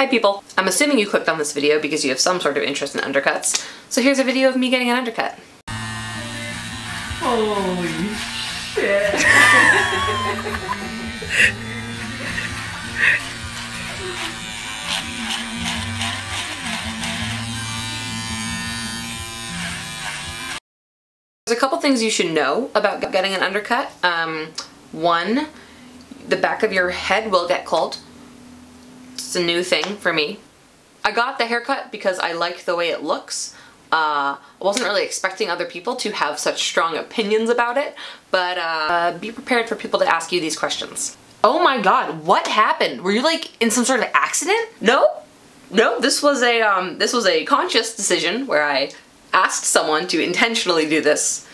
Hi people. I'm assuming you clicked on this video because you have some sort of interest in undercuts. So here's a video of me getting an undercut. Holy shit. There's a couple things you should know about getting an undercut. Um, one, the back of your head will get cold. It's a new thing for me. I got the haircut because I like the way it looks. Uh, I wasn't really expecting other people to have such strong opinions about it, but uh, be prepared for people to ask you these questions. Oh my god, what happened? Were you like in some sort of accident? No, no, this was a um, this was a conscious decision where I asked someone to intentionally do this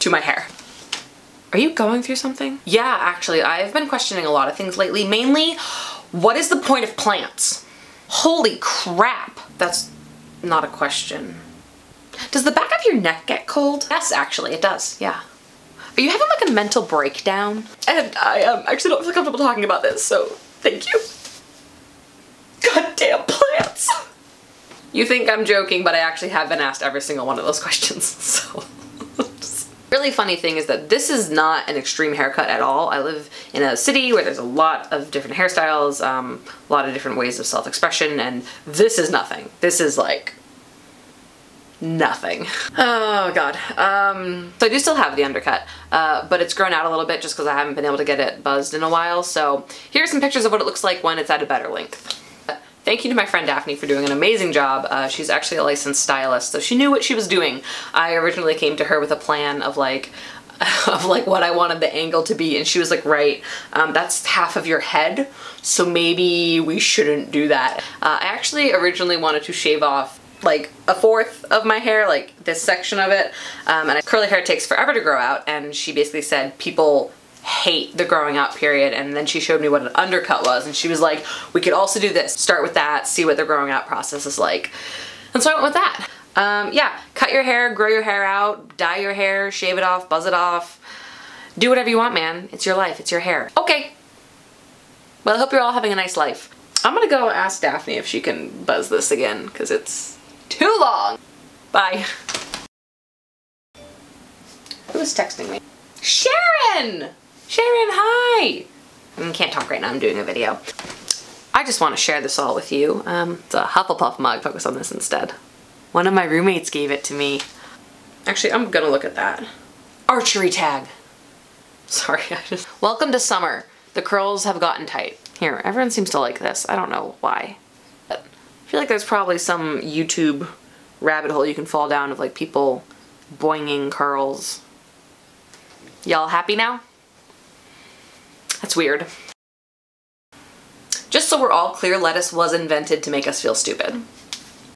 to my hair. Are you going through something? Yeah, actually, I've been questioning a lot of things lately. Mainly, what is the point of plants? Holy crap! That's not a question. Does the back of your neck get cold? Yes, actually, it does, yeah. Are you having like a mental breakdown? And I um, actually don't feel comfortable talking about this, so thank you. Goddamn plants! You think I'm joking, but I actually have been asked every single one of those questions, so. Really funny thing is that this is not an extreme haircut at all. I live in a city where there's a lot of different hairstyles, um, a lot of different ways of self-expression, and this is nothing. This is like nothing. Oh god. Um, so I do still have the undercut, uh, but it's grown out a little bit just because I haven't been able to get it buzzed in a while. So here's some pictures of what it looks like when it's at a better length. Thank you to my friend Daphne for doing an amazing job. Uh, she's actually a licensed stylist, so she knew what she was doing. I originally came to her with a plan of like, of like what I wanted the angle to be and she was like right um, that's half of your head so maybe we shouldn't do that uh, I actually originally wanted to shave off like a fourth of my hair like this section of it um, and curly hair takes forever to grow out and she basically said people hate the growing out period and then she showed me what an undercut was and she was like we could also do this. Start with that see what the growing out process is like. And so I went with that. Um, yeah cut your hair grow your hair out dye your hair shave it off buzz it off. Do whatever you want man. It's your life. It's your hair. Okay. Well I hope you're all having a nice life. I'm gonna go ask Daphne if she can buzz this again because it's too long. Bye. Who is texting me? Sharon Sharon, hi! I can't talk right now, I'm doing a video. I just want to share this all with you. Um, it's a Hufflepuff mug, focus on this instead. One of my roommates gave it to me. Actually, I'm gonna look at that. Archery tag. Sorry, I just... Welcome to summer. The curls have gotten tight. Here, everyone seems to like this. I don't know why. But I feel like there's probably some YouTube rabbit hole you can fall down of like people boinging curls. Y'all happy now? That's weird. Just so we're all clear, lettuce was invented to make us feel stupid.